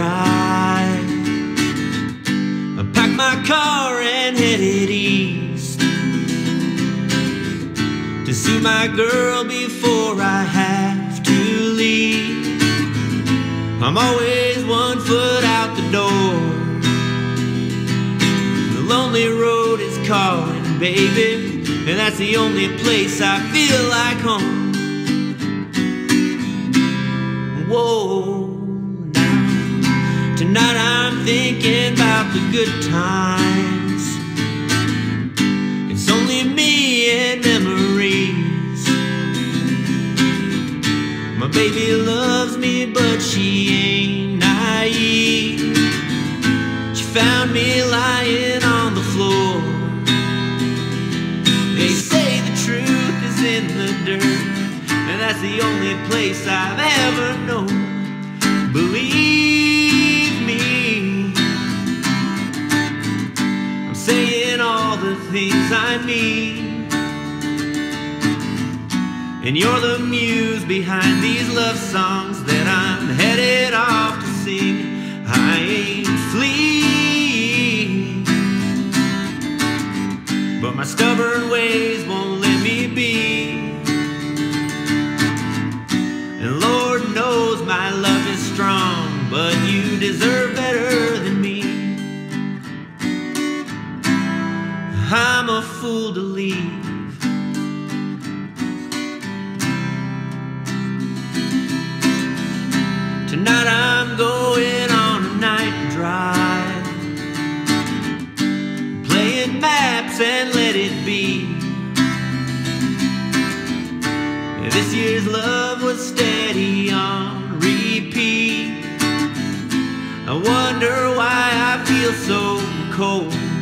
I packed my car and headed east to see my girl before I have to leave. I'm always one foot out the door. The lonely road is calling, baby, and that's the only place I feel like home. Whoa, tonight I'm thinking about the good times. It's only me and memories. My baby loves me, but she ain't naive. She found me lying on the floor. They say the truth is in the dirt, and that's the only place I've ever known. Believe things I mean. And you're the muse behind these love songs that I'm headed off to sing. I ain't fleeing, but my stubborn ways won't let me be. And Lord knows my love is strong, but you deserve better fool to leave. Tonight I'm going on a night drive, playing maps and let it be. This year's love was steady on repeat. I wonder why I feel so cold.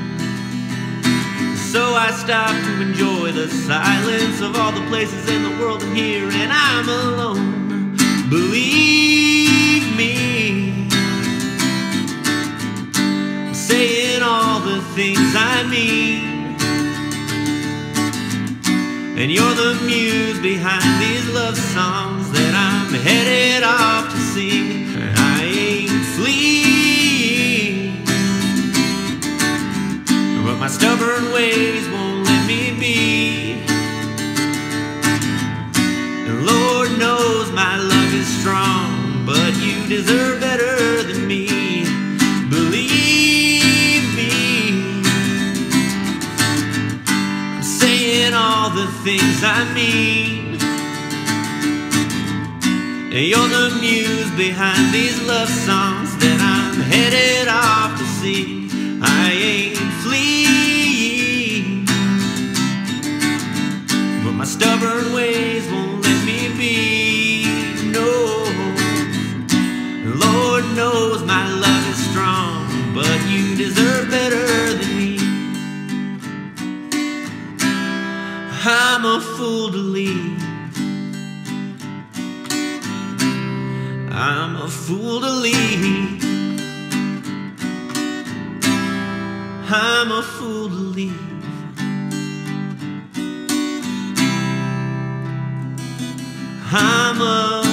So I stopped to enjoy the silence of all the places in the world I'm here and I'm alone. Believe me, I'm saying all the things I mean. And you're the muse behind these love songs that I'm headed off to sing. Is strong, but you deserve better than me. Believe me, I'm saying all the things I mean. And You're the muse behind these love songs that I'm headed off to see. I ain't fleeing, but my stubborn ways won't let me be. knows my love is strong, but you deserve better than me. I'm a fool to leave. I'm a fool to leave. I'm a fool to leave. I'm a